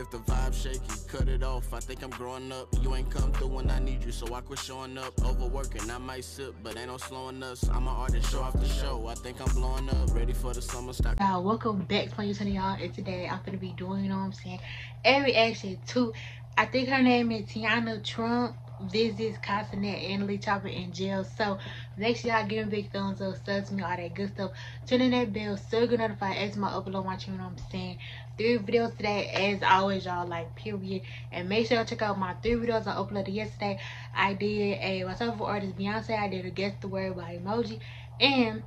If the vibe shaky, cut it off. I think I'm growing up. You ain't come through when I need you, so I quit showing up. Overworking, I might sip, but ain't no slowing us. I'm an artist, show off the show. I think I'm blowing up. Ready for the summer stock. Y'all, welcome back to my YouTube, y'all. And today I'm gonna be doing, you know what I'm saying, a reaction to, I think her name is Teanna Trump visits Kai Cenat and Lee Choppa in jail. So make sure y'all give me big thumbs up, subs me, all that good stuff. Turn in that bell, so you get notified as my upload my channel, I'm saying. Three videos today, as always, y'all, like, period. And make sure y'all check out my three videos I uploaded yesterday. I did a myself for artist Beyonce, I did a guess the word by emoji, and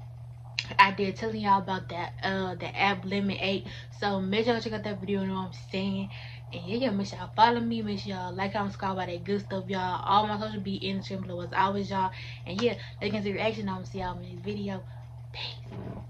I did telling y'all about that uh the app limit 8 so make sure y'all check out that video you know what i'm saying and yeah, yeah make sure y'all follow me. Make sure y'all like comment subscribe all that good stuff y'all. All my social be in the below as always y'all. And yeah let's get into the reaction. I'm gonna see y'all in this video. Peace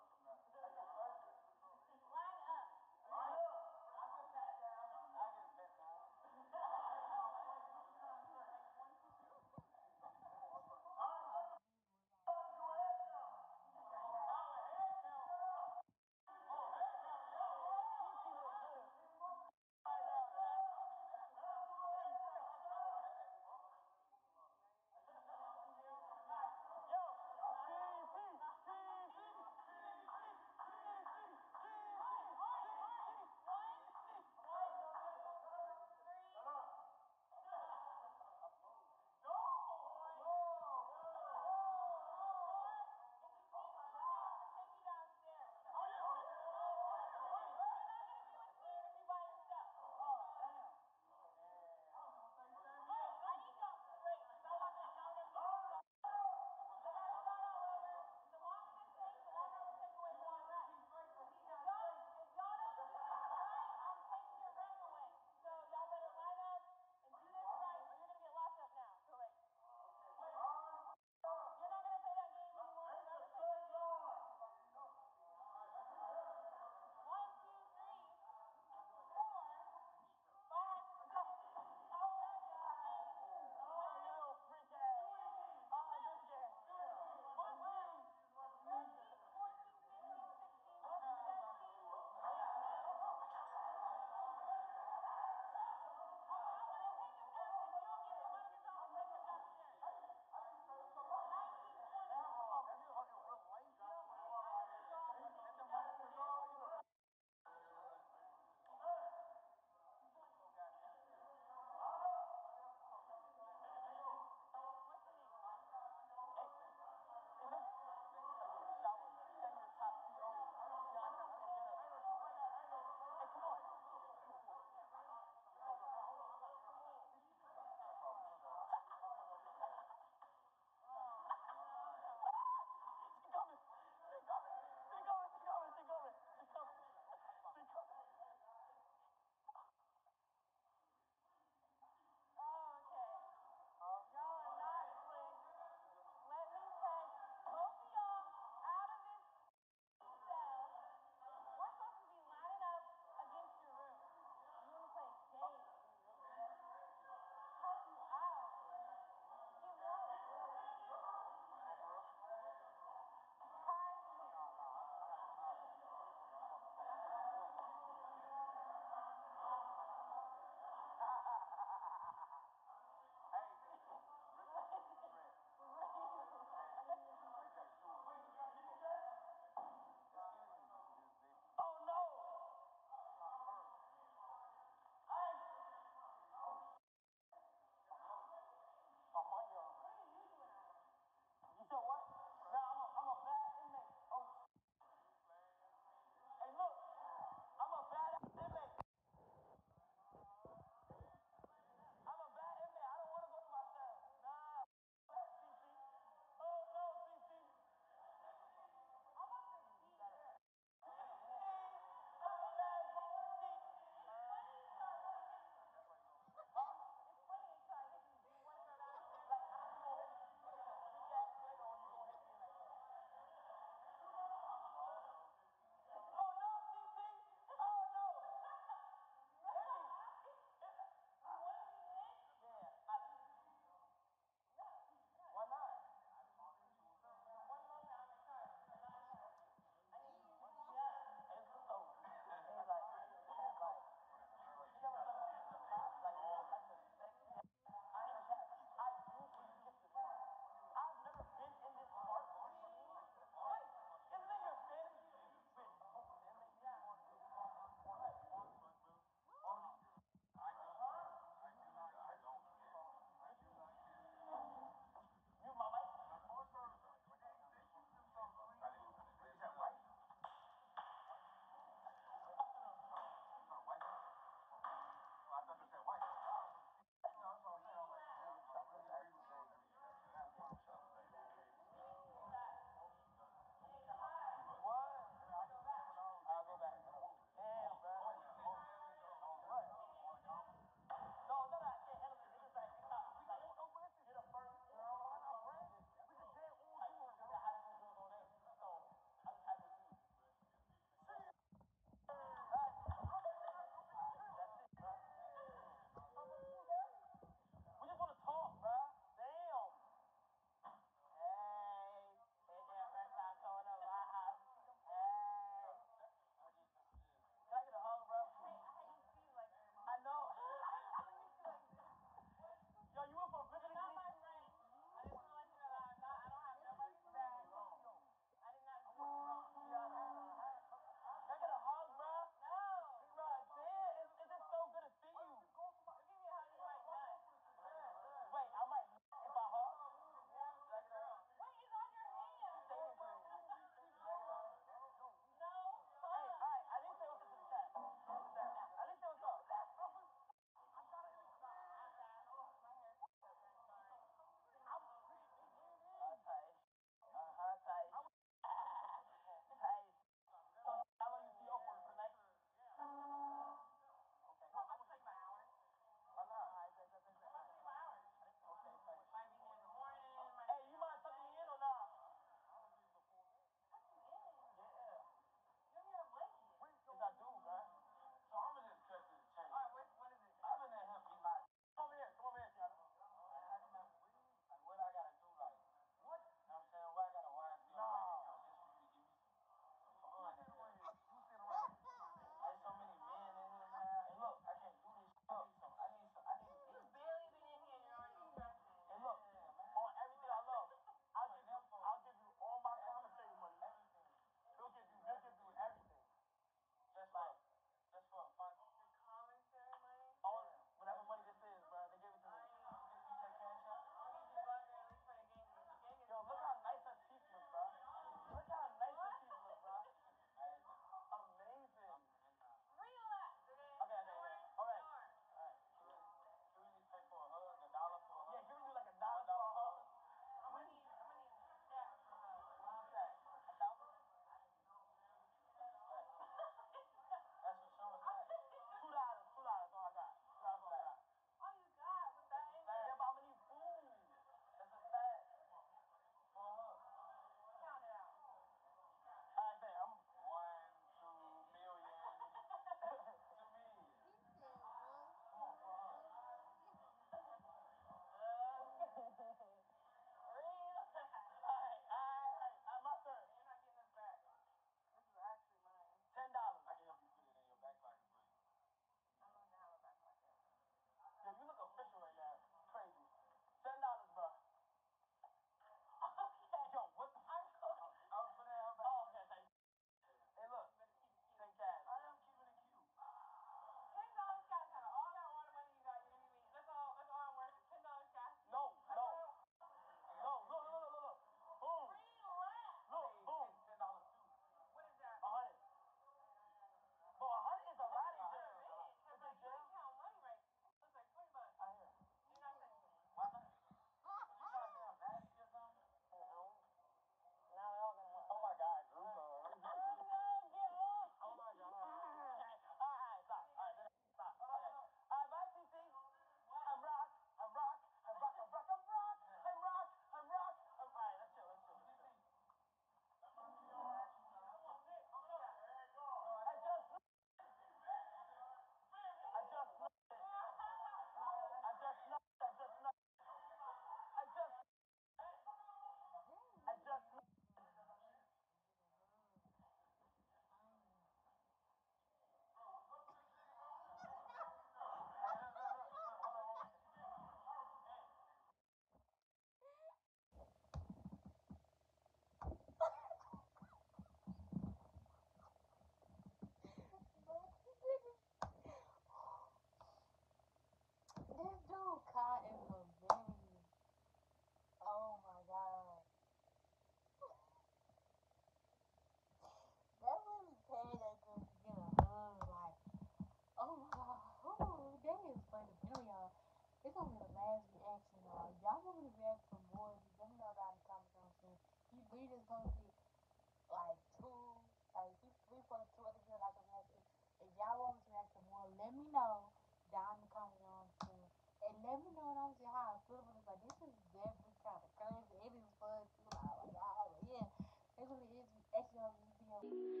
never know when I was in how I feel, but it's like, this is definitely kind of crazy. It is fun, too. Like, oh, yeah. It really is actually on museum.